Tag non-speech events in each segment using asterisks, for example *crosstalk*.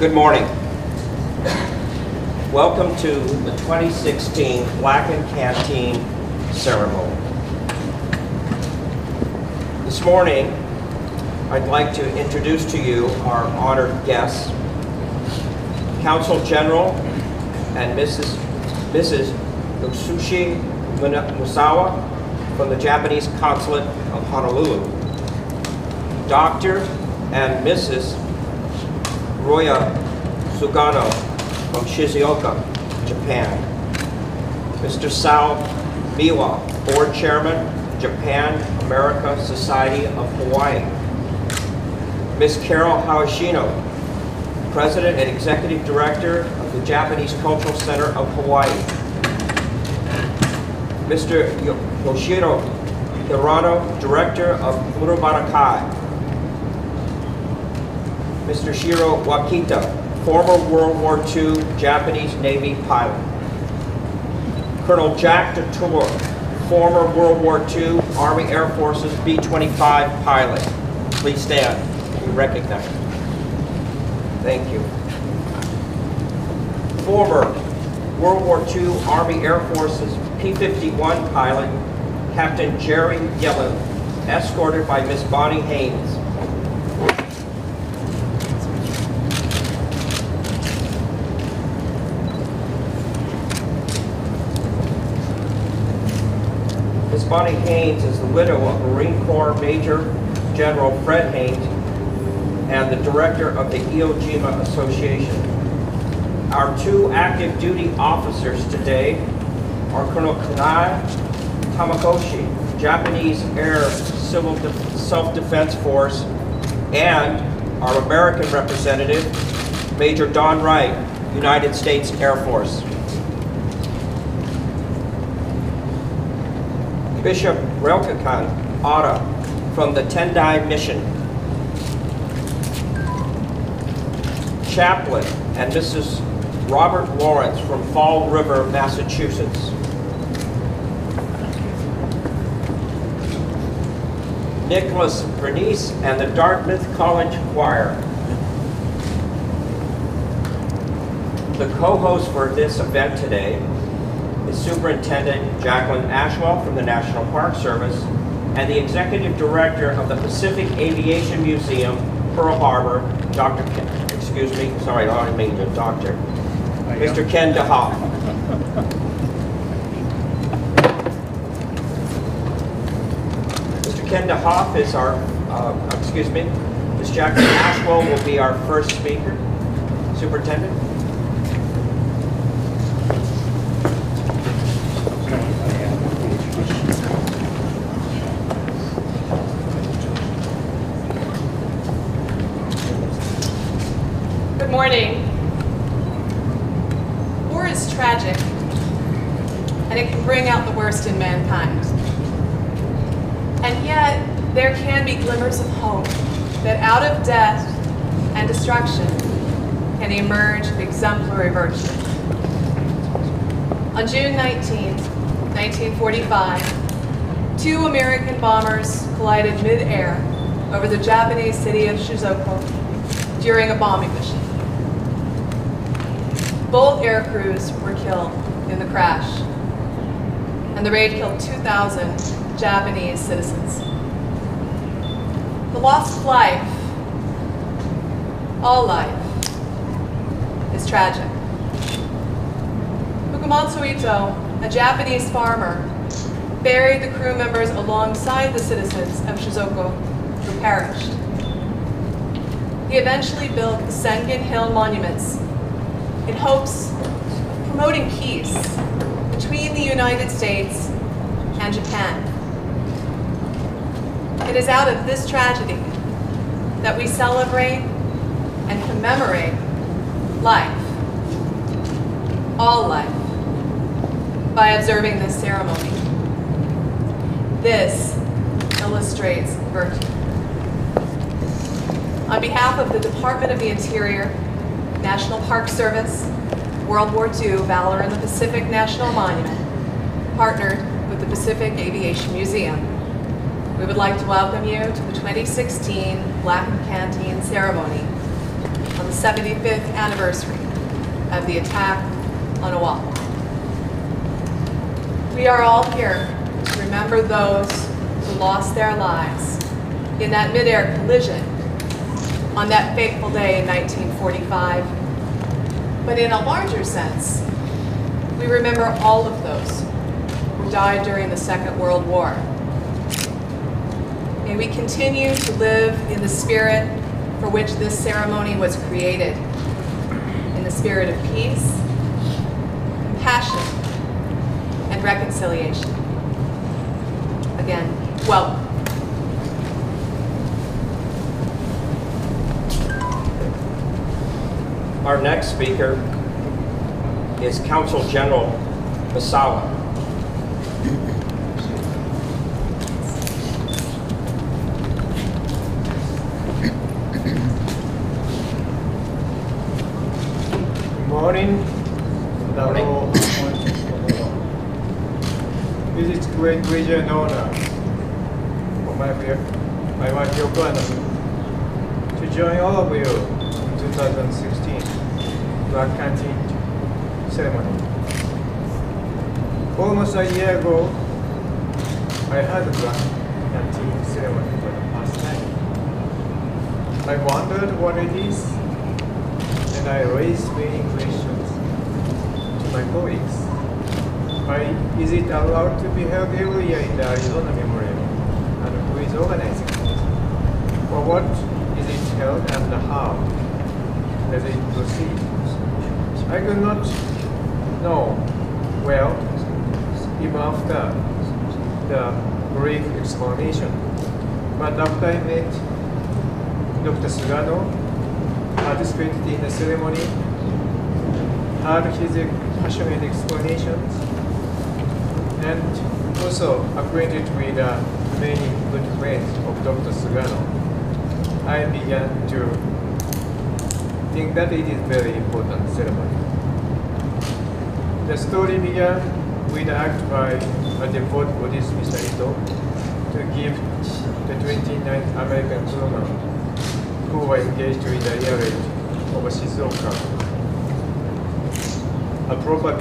Good morning. Welcome to the 2016 Blackened Canteen ceremony. This morning, I'd like to introduce to you our honored guests, Council General and Mrs. Mrs. Yasushi Misawa from the Japanese Consulate of Honolulu, Dr. and Mrs. Roya Sugano from Shizuoka, Japan, Mr. Sal Miwa, Board Chairman, Japan America Society of Hawaii, Ms. Carol Hayashino, President and Executive Director of the Japanese Cultural Center of Hawaii. Mr. Yoshiro Hirano, Director of Unabarakai. Mr. Shiro Wakita, former World War II Japanese Navy pilot. Colonel Jack DeTour, former World War II Army Air Forces B-25 pilot. Please stand. We recognize. Thank you. Former World War II Army Air Forces P-51 pilot, Captain Jerry Yellin, escorted by Miss Bonnie Haynes. Bonnie Haynes is the widow of Marine Corps Major General Fred Haynes and the director of the Iwo Jima Association. Our two active duty officers today are Colonel Kanai Tamakoshi, Japanese Air Civil De Self-Defense Force, and our American representative, Major Don Wright, United States Air Force. Bishop Ryokan Ara from the Tendai Mission. Chaplain and Mrs. Robert Lawrence from Fall River, Massachusetts. Nicholas Bernice and the Dartmouth College Choir. The co-host for this event today is Superintendent Jacqueline Ashwell from the National Park Service and the Executive Director of the Pacific Aviation Museum, Pearl Harbor, Dr. Ken, excuse me, sorry, I made you a doctor, Mr. Ken DeHoff. *laughs* Mr. Ken DeHoff is our, uh, excuse me, Ms. Jacqueline Ashwell will be our first speaker. Superintendent? Good morning. War is tragic, and it can bring out the worst in mankind. And yet, there can be glimmers of hope that out of death and destruction can emerge exemplary virtue. On June 19, 1945, two American bombers collided mid-air over the Japanese city of Shizuoka during a bombing mission. Both air crews were killed in the crash, and the raid killed 2,000 Japanese citizens. The loss of life, all life, is tragic. Fukumatsu Ito, a Japanese farmer, buried the crew members alongside the citizens of Shizuoka who perished. He eventually built the Sengen Hill monuments in hopes of promoting peace between the United States and Japan. It is out of this tragedy that we celebrate and commemorate life, all life, by observing this ceremony. This illustrates virtue. On behalf of the Department of the Interior, National Park Service, World War II Valor in the Pacific National Monument, partnered with the Pacific Aviation Museum, we would like to welcome you to the 2016 Blackened Canteen ceremony on the 75th anniversary of the attack on Oahu. We are all here to remember those who lost their lives in that midair collision on that fateful day in 1945. But in a larger sense, we remember all of those who died during the Second World War. May we continue to live in the spirit for which this ceremony was created, in the spirit of peace, compassion, and reconciliation. Again, welcome. Our next speaker is Council General Misawa. Good morning. This is great pleasure and honor for my, my wife Yoko and me to join all of you in 2016 Black Canteen ceremony. Almost a year ago, I had a Black Canteen ceremony for the first time. I wondered what it is and I raise many questions to my colleagues. Why is it allowed to be held every year in the Arizona Memorial? And who is organizing it? For what is it held and how does it proceed? I could not know well even after the brief explanation. But after I met Dr. Sugano, participated in the ceremony, heard his passionate explanations, and also acquainted with uh, many good friends of Dr. Sugano. I began to think that it is very important ceremony. The story began with the act by a devout Buddhist Mr. Ito to give the 29th American crewmen who were engaged in the raid over Shizuoka. A proper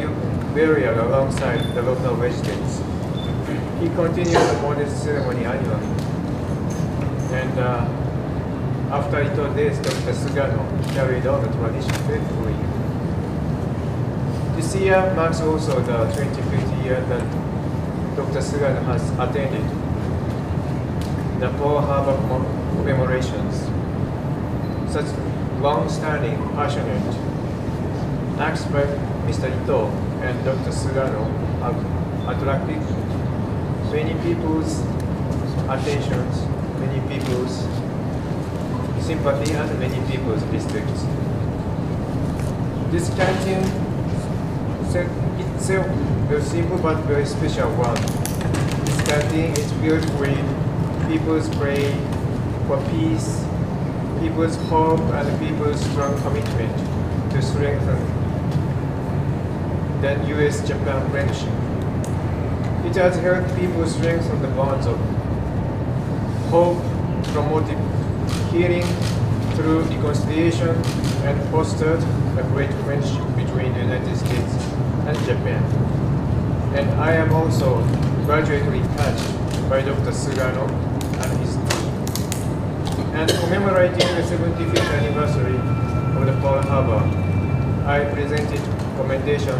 burial alongside the local residents. He continued the modest ceremony annually. And uh, after Ito days, Dr. Sugano carried on the tradition faithfully. This year marks also the 25th year that Dr. Sugano has attended the Pearl Harbor commemorations such long-standing, passionate by Mr. Ito and Dr. Sugano have attracted many people's attentions, many people's sympathy, and many people's respect. This canteen itself very simple but very special one. This canteen is filled with people's pray for peace, people's hope and people's strong commitment to strengthen the U.S.-Japan friendship. It has helped people strengthen the bonds of hope, promoted healing through reconciliation, and fostered a great friendship between the United States and Japan. And I am also gradually touched by Dr. Sugano and commemorating the 75th anniversary of the Pearl Harbor, I presented commendation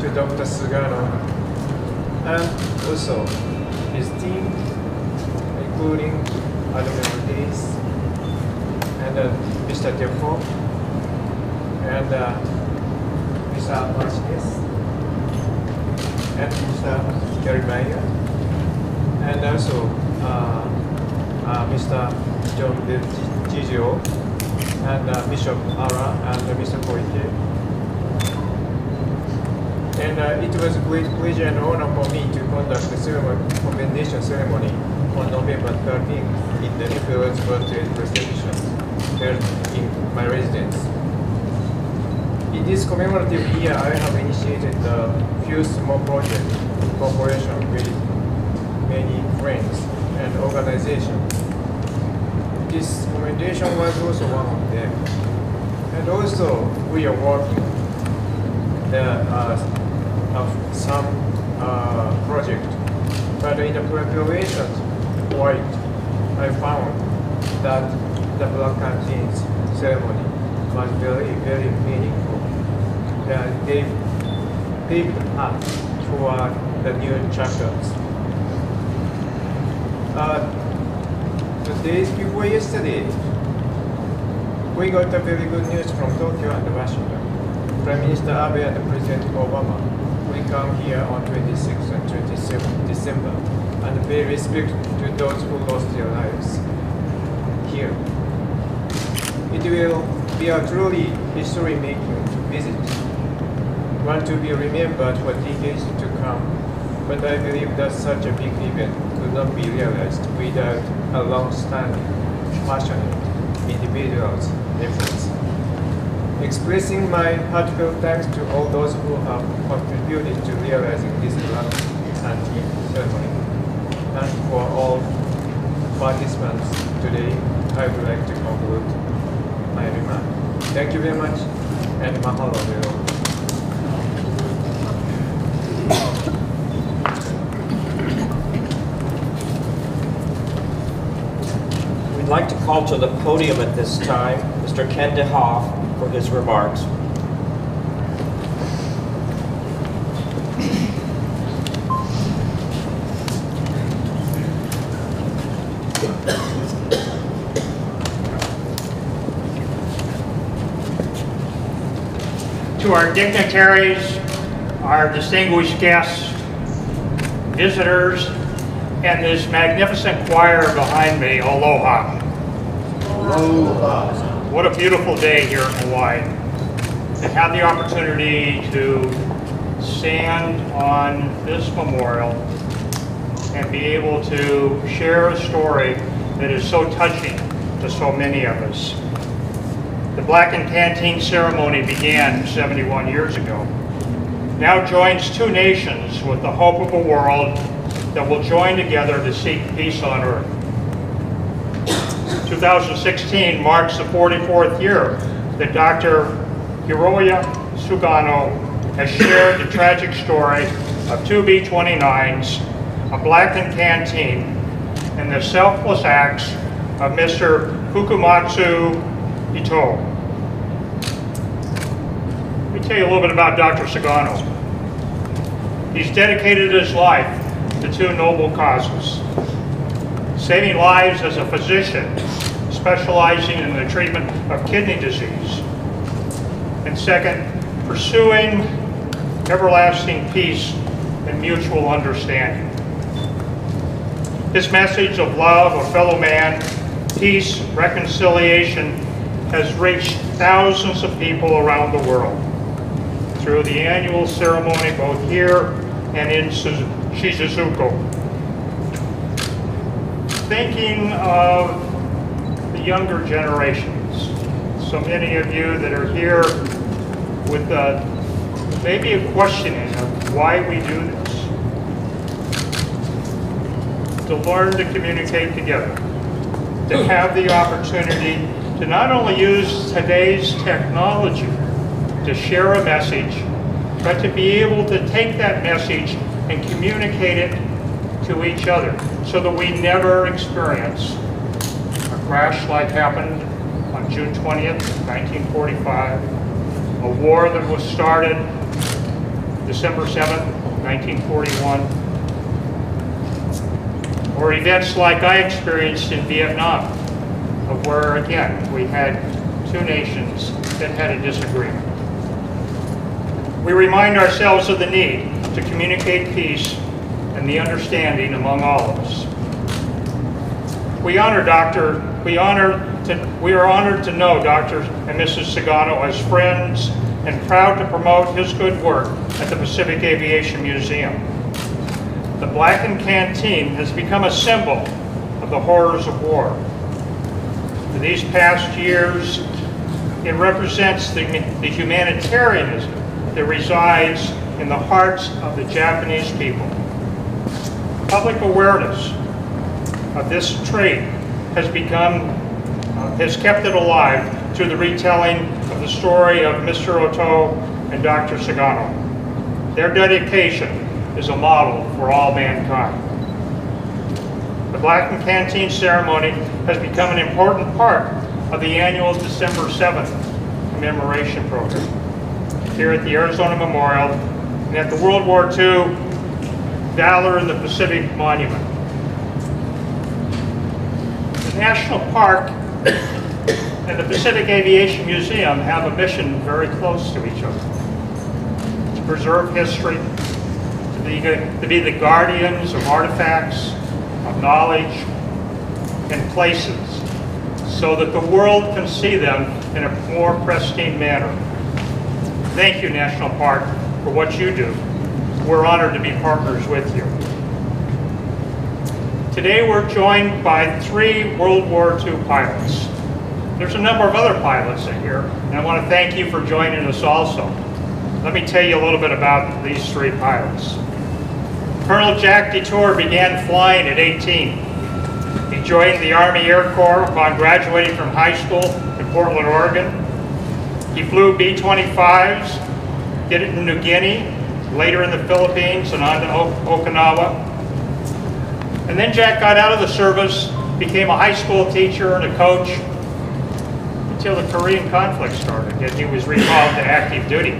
to Dr. Sugano and also his team, including Admiral Days and uh, Mr. Defoe and uh, Mr. Martinez and Mr. Jeremiah and also uh, uh, Mr. John Gigio and uh, Bishop Ara and uh, Mr. Koike. And uh, it was a great pleasure and honor for me to conduct the ceremony, commendation ceremony on November 13th in the Nicholas birthday reception held in my residence. In this commemorative year, I have initiated a few small projects in cooperation with many friends and organizations. This commendation was also one of them. And also, we are working the, uh, of some uh, project, but in the preparation for it, I found that the Black Canteens ceremony was very, very meaningful. And they paved path toward the new chapters. Uh, the yesterday, we got a very good news from Tokyo and Washington. Prime Minister Abe and President Obama will come here on 26th and 27th December and pay respect to those who lost their lives here. It will be a truly history-making visit, one to be remembered for decades to come. But I believe that such a big event could not be realized without a long-standing, passionate individuals' efforts. Expressing my heartfelt thanks to all those who have contributed to realizing this grand anti ceremony, and for all participants today, I would like to conclude my remark. Thank you very much, and mahalo to call to the podium at this time Mr. Ken DeHoff for his remarks. to our dignitaries, our distinguished guests, visitors, and this magnificent choir behind me, aloha. What a beautiful day here in Hawaii. To have the opportunity to stand on this memorial and be able to share a story that is so touching to so many of us. The Blackened Canteen ceremony began 71 years ago. Now joins two nations with the hope of a world that will join together to seek peace on earth. 2016 marks the 44th year that Dr. Hiroya Sugano has shared the tragic story of two B-29s, a blackened canteen, and the selfless acts of Mr. Fukumatsu Ito. Let me tell you a little bit about Dr. Sugano. He's dedicated his life to two noble causes. Saving lives as a physician, specializing in the treatment of kidney disease. And second, pursuing everlasting peace and mutual understanding. His message of love, a fellow man, peace, reconciliation has reached thousands of people around the world through the annual ceremony both here and in Shizuoka. Thinking of younger generations, so many of you that are here with uh, maybe a questioning of why we do this. To learn to communicate together, to have the opportunity to not only use today's technology to share a message, but to be able to take that message and communicate it to each other so that we never experience crash like happened on June 20th, 1945, a war that was started December 7th, 1941, or events like I experienced in Vietnam, of where, again, we had two nations that had a disagreement. We remind ourselves of the need to communicate peace and the understanding among all of us. We honor Dr. We honor to, we are honored to know Dr. and Mrs. Sugano as friends and proud to promote his good work at the Pacific Aviation Museum. The Blackened Canteen has become a symbol of the horrors of war. For these past years, it represents the, the humanitarianism that resides in the hearts of the Japanese people. Public awareness of this trait has become, uh, has kept it alive through the retelling of the story of Mr. Oto and Dr. Sugano. Their dedication is a model for all mankind. The Blackened Canteen ceremony has become an important part of the annual December 7th commemoration program here at the Arizona Memorial and at the World War II Valor in the Pacific Monument. National Park and the Pacific Aviation Museum have a mission very close to each other. To preserve history, to be, to be the guardians of artifacts, of knowledge, and places, so that the world can see them in a more pristine manner. Thank you, National Park, for what you do. We're honored to be partners with you. Today we're joined by three World War II pilots. There's a number of other pilots in here, and I want to thank you for joining us also. Let me tell you a little bit about these three pilots. Colonel Jack Detour began flying at 18. He joined the Army Air Corps upon graduating from high school in Portland, Oregon. He flew B-25s, did it in New Guinea, later in the Philippines and on to Okinawa. And then Jack got out of the service, became a high school teacher and a coach until the Korean conflict started and he was recalled to active duty.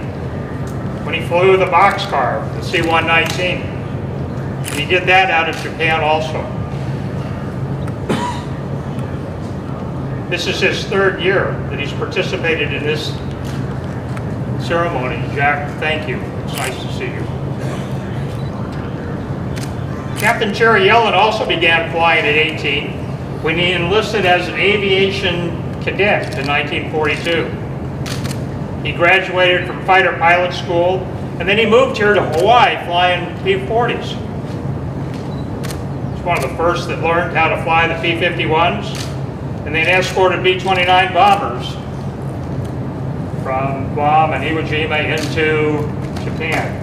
When he flew the boxcar, the C-119, and he did that out of Japan also. This is his third year that he's participated in this ceremony. Jack, thank you. It's nice to see you. Captain Jerry Yellin also began flying at 18 when he enlisted as an aviation cadet in 1942. He graduated from fighter pilot school and then he moved here to Hawaii flying P-40s. He's one of the first that learned how to fly the P-51s and then escorted B-29 bombers from Guam and Iwo Jima into Japan.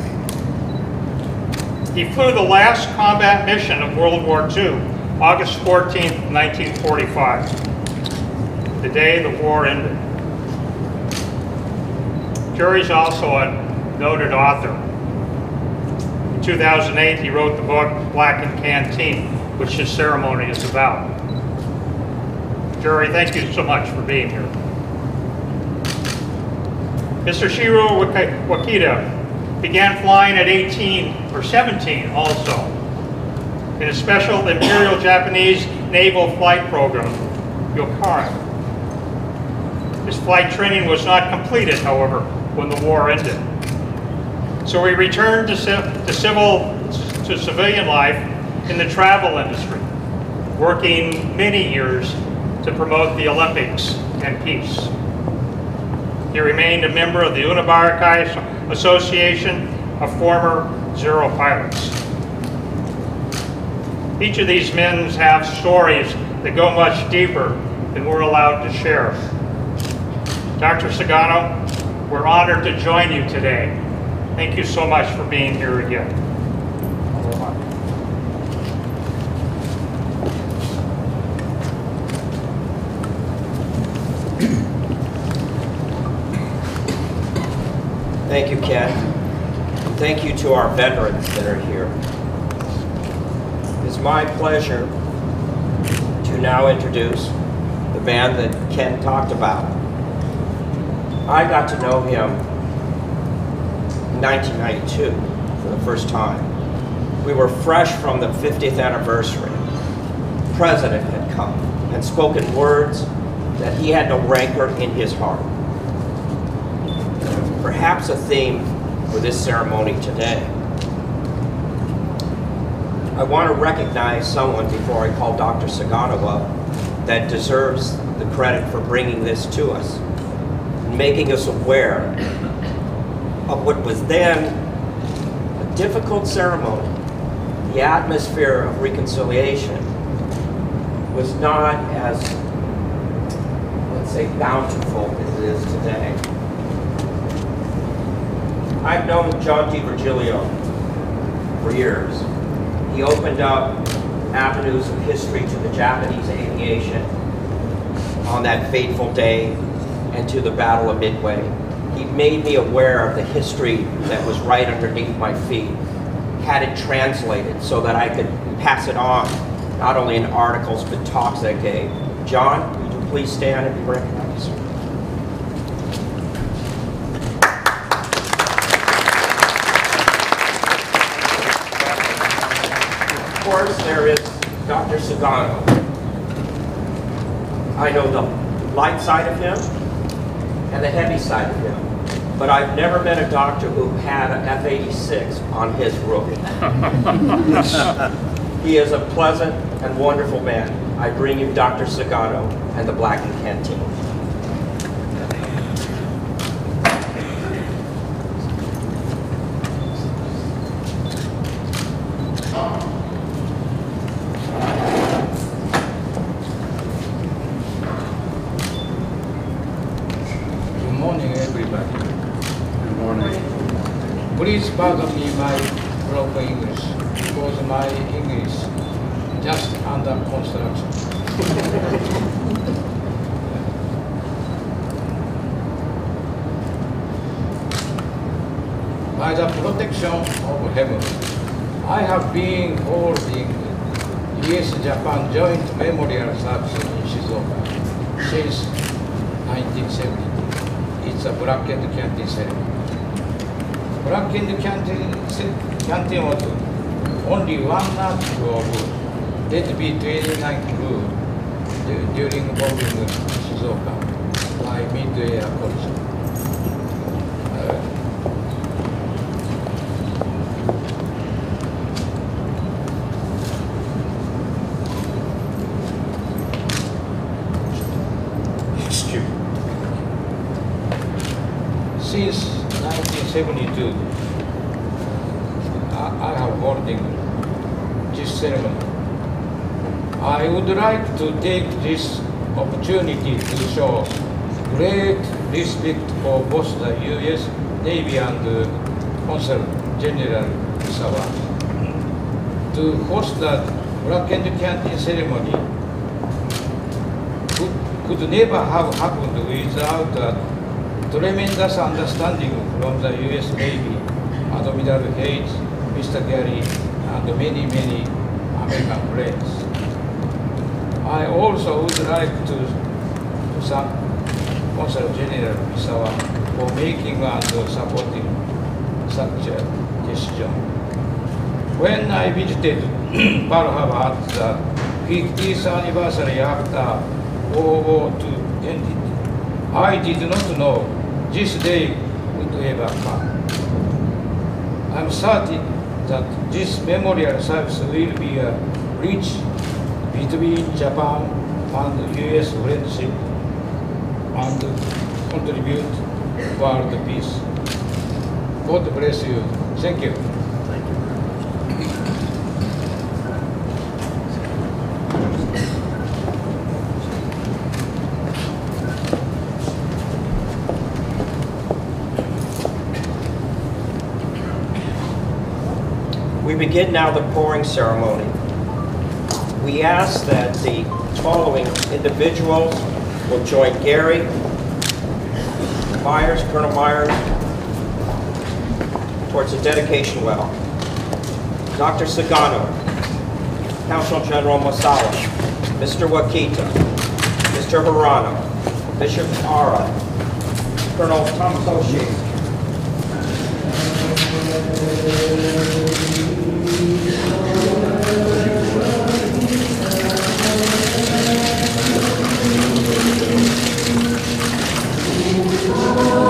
He flew the last combat mission of World War II, August 14, 1945, the day the war ended. Jerry's also a noted author. In 2008, he wrote the book Blacken Canteen, which his ceremony is about. Jerry, thank you so much for being here. Mr. Shiro Wakita began flying at 18 or 17 also in a special Imperial Japanese Naval Flight Program, Yokaren. His flight training was not completed, however, when the war ended. So he returned to, to civil to civilian life in the travel industry, working many years to promote the Olympics and peace. He remained a member of the Unabarakai Association of former Zero pilots. Each of these men have stories that go much deeper than we're allowed to share. Dr. Sugano, we're honored to join you today. Thank you so much for being here again. Thank you, Ken. And thank you to our veterans that are here. It's my pleasure to now introduce the band that Ken talked about. I got to know him in 1992 for the first time. We were fresh from the 50th anniversary. The president had come and spoken words that he had no rancor in his heart perhaps a theme for this ceremony today. I want to recognize someone before I call Dr. Sugano that deserves the credit for bringing this to us, making us aware of what was then a difficult ceremony. The atmosphere of reconciliation was not as, let's say, bountiful as it is today. I've known John T. DiVirgilio for years. He opened up avenues of history to the Japanese aviation on that fateful day and to the Battle of Midway. He made me aware of the history that was right underneath my feet, had it translated so that I could pass it on, not only in articles, but talks that I gave. John, would you please stand and be recognized? Of course, there is Dr. Sugano. I know the light side of him and the heavy side of him, but I've never met a doctor who had an F-86 on his roof. *laughs* He is a pleasant and wonderful man. I bring you Dr. Sugano and the Blacken Canteen. Good morning, everybody. Good morning. Please pardon me my broken English because my English just under construction. *laughs* By the protection of heaven, I have been holding US-Japan Joint Memorial Service in Shizuoka since 1970. It's a and canteen ceremony. Was only one article of deadbeat 29 crew du- during bombing Shizuoka by Midway College. Uh, Excuse me. Since 1972, I, I have holding this ceremony. I would like to take this opportunity to show great respect for both the U.S. Navy and the Consul General Misawa. To host the Blackened Canteen ceremony could, could never have happened without a tremendous understanding from the U.S. Navy, Admiral Hayes, Mr. Gary, and many, many American friends. I also would like to, thank Consul General Misawa uh, for making and supporting such a decision. When I visited Pearl Harbor at the 50th anniversary after World War II ended, I did not know this day would ever come. I'm certain that this memorial service will be a bridge between Japan and US friendship and contribute world peace. God bless you. Thank you. We begin now the pouring ceremony. We ask that the following individuals will join Gary Myers, Colonel Myers, towards the dedication well. Dr. Sugano, Council General Misawa, Mr. Wakita, Mr. Hirano, Bishop Ara, Colonel Tomokoshi, Thank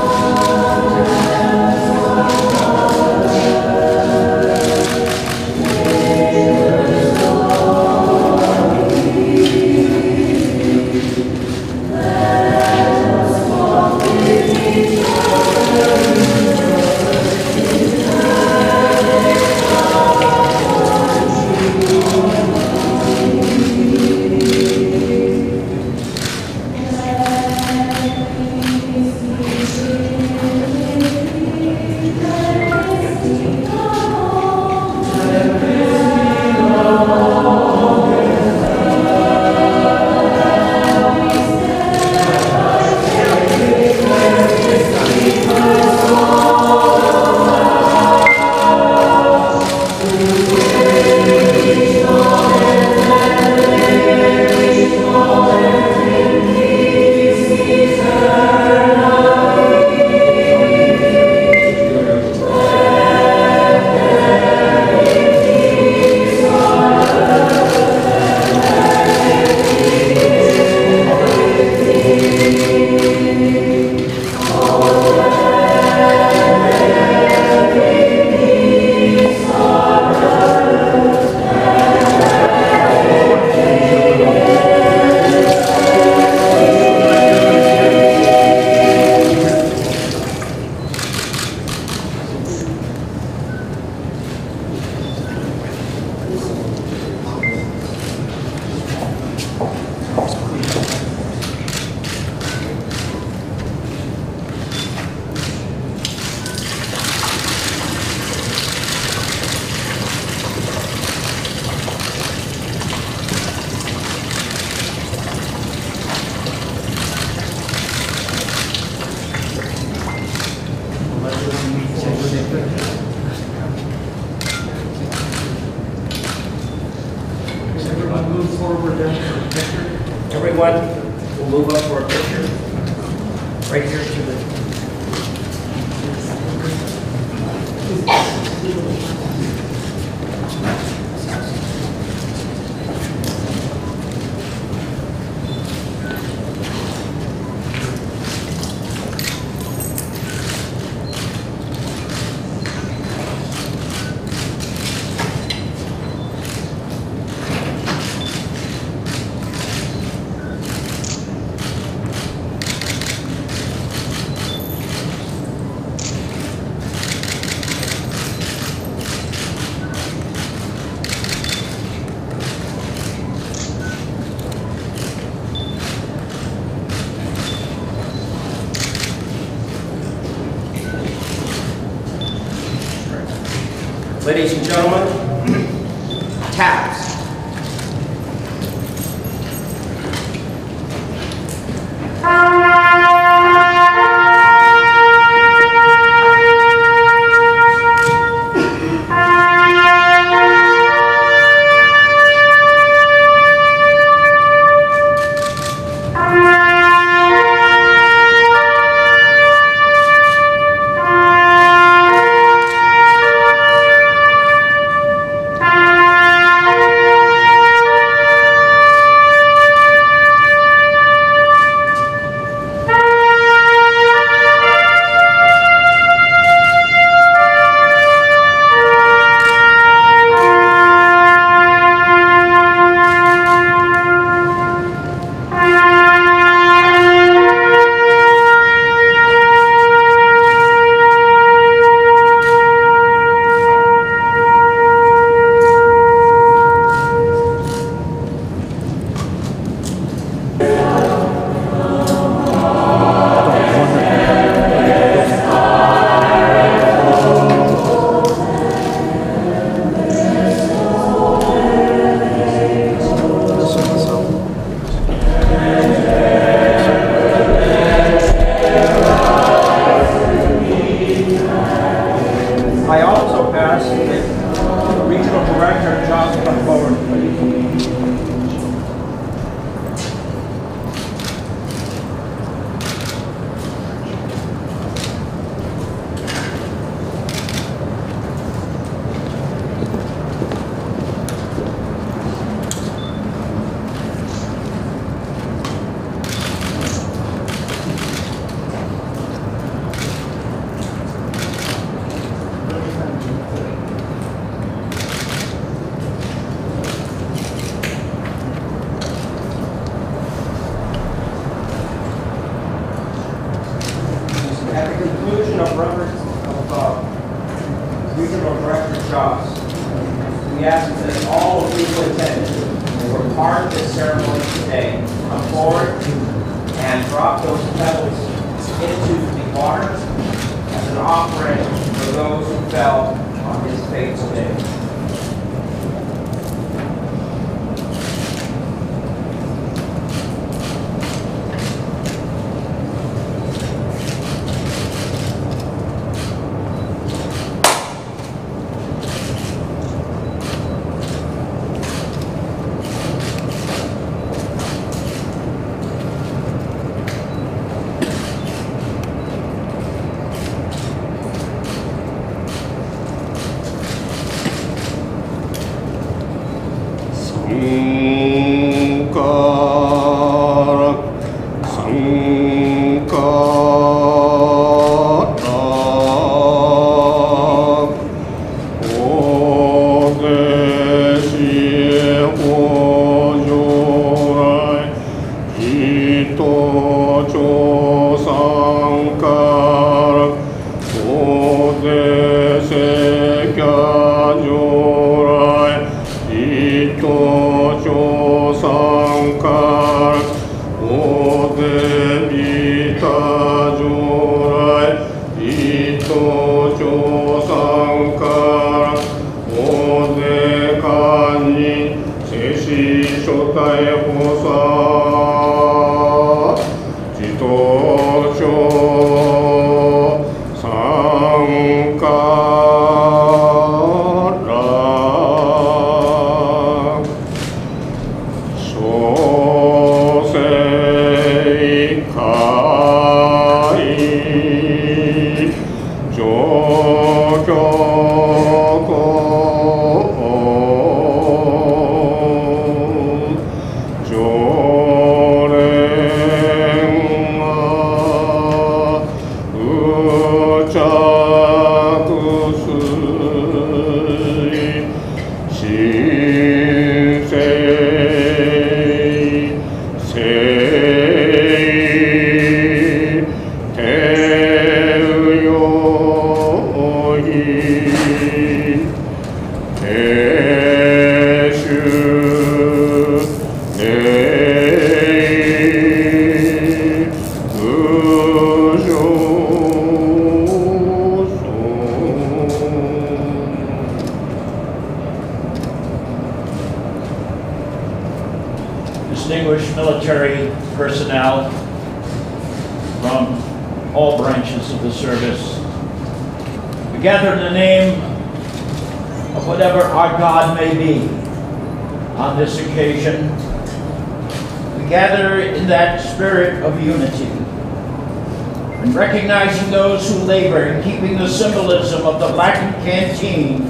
recognizing those who labor in keeping the symbolism of the blackened canteen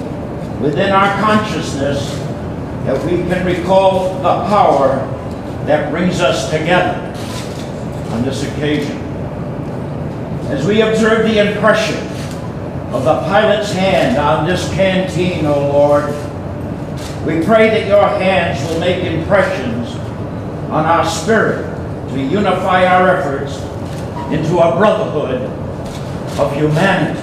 within our consciousness that we can recall the power that brings us together on this occasion. As we observe the impression of the pilot's hand on this canteen, O Lord, we pray that your hands will make impressions on our spirit to unify our efforts into a brotherhood of humanity.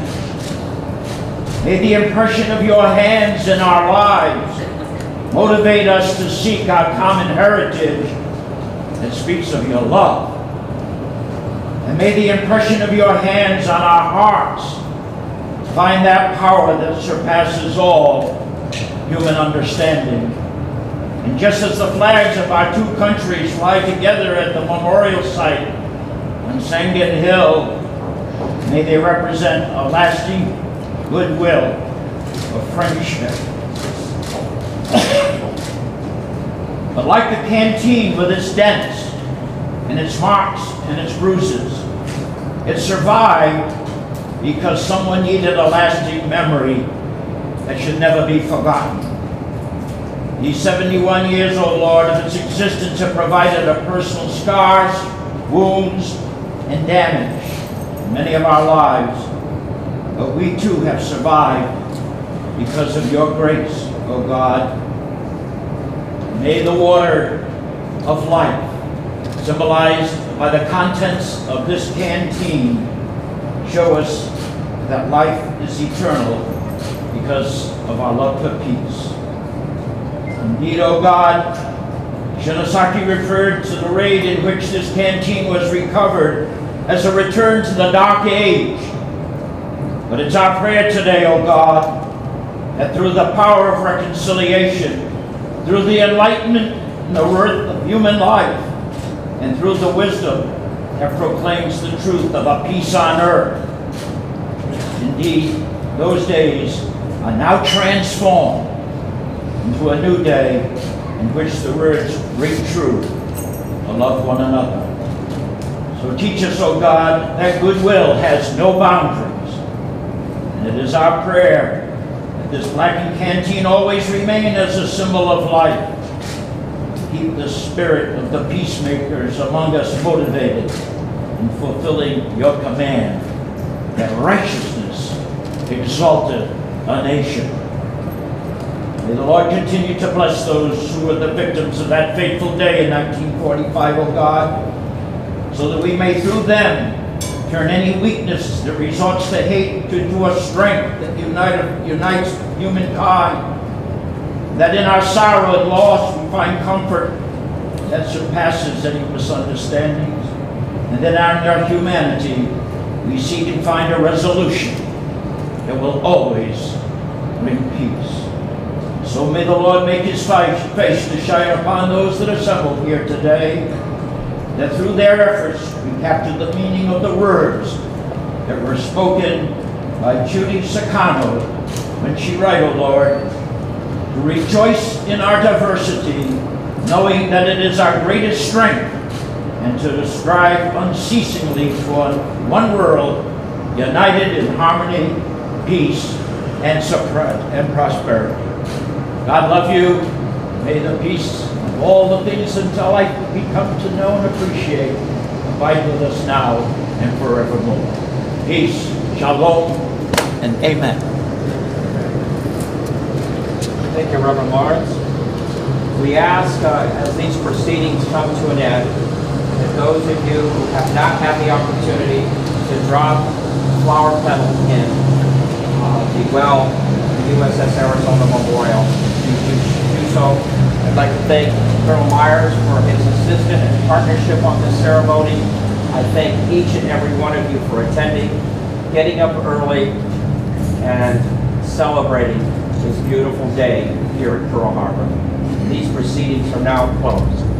May the impression of your hands in our lives motivate us to seek our common heritage that speaks of your love. And may the impression of your hands on our hearts find that power that surpasses all human understanding. And just as the flags of our two countries fly together at the memorial site on Sangan Hill, may they represent a lasting goodwill of friendship. But like the canteen with its dents and its marks and its bruises, it survived because someone needed a lasting memory that should never be forgotten. These 71 years, O Lord, of its existence have provided a personal scars, wounds, and damage many of our lives. But we too have survived because of your grace, O God. May the water of life, symbolized by the contents of this canteen, show us that life is eternal because of our love for peace. Indeed, O God, Shinosaki referred to the raid in which this canteen was recovered as a return to the dark age. But it's our prayer today, O God, that through the power of reconciliation, through the enlightenment and the worth of human life, and through the wisdom that proclaims the truth of a peace on earth. Indeed, those days are now transformed into a new day in which the words ring true to love one another. So teach us, O God, that goodwill has no boundaries. And it is our prayer that this blackened canteen always remain as a symbol of life. Keep the spirit of the peacemakers among us motivated in fulfilling your command that righteousness exalted a nation. May the Lord continue to bless those who were the victims of that fateful day in 1945, O God, so that we may through them turn any weakness that results to hate into a strength that unite, unites humankind. That in our sorrow and loss we find comfort that surpasses any misunderstandings. And that in our humanity we seek and find a resolution that will always bring peace. So may the Lord make his face to shine upon those that assemble here today, that through their efforts we captured the meaning of the words that were spoken by Judy Sakano when she wrote, O Lord, to rejoice in our diversity, knowing that it is our greatest strength, and to strive unceasingly for one world united in harmony, peace, and and prosperity. God love you. May the peace all the things until I become to know and appreciate abide with us now and forevermore. Peace, shalom, and amen. Thank you, Reverend Lawrence. We ask, uh, as these proceedings come to an end, that those of you who have not had the opportunity to drop flower petals in uh, the well, the USS Arizona Memorial, you do do so. I'd like to thank Colonel Myers for his assistance and partnership on this ceremony. I thank each and every one of you for attending, getting up early, and celebrating this beautiful day here at Pearl Harbor. These proceedings are now closed.